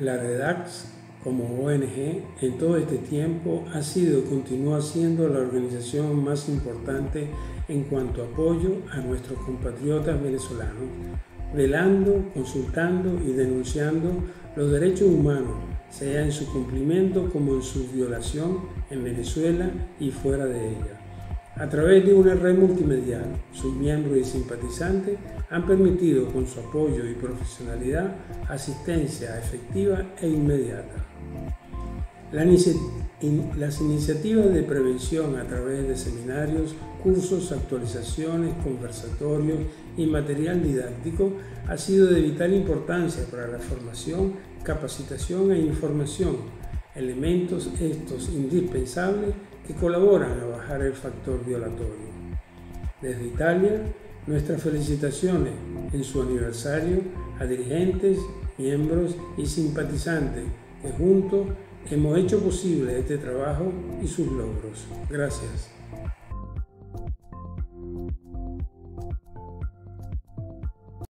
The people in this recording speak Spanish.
La REDAX como ONG en todo este tiempo ha sido y continúa siendo la organización más importante en cuanto a apoyo a nuestros compatriotas venezolanos, velando, consultando y denunciando los derechos humanos, sea en su cumplimiento como en su violación en Venezuela y fuera de ella. A través de una red multimedial, sus miembros y simpatizantes han permitido con su apoyo y profesionalidad asistencia efectiva e inmediata. Las iniciativas de prevención a través de seminarios, cursos, actualizaciones, conversatorios y material didáctico ha sido de vital importancia para la formación, capacitación e información, elementos estos indispensables que colaboran a bajar el factor violatorio. Desde Italia, nuestras felicitaciones en su aniversario a dirigentes, miembros y simpatizantes que juntos hemos hecho posible este trabajo y sus logros. Gracias.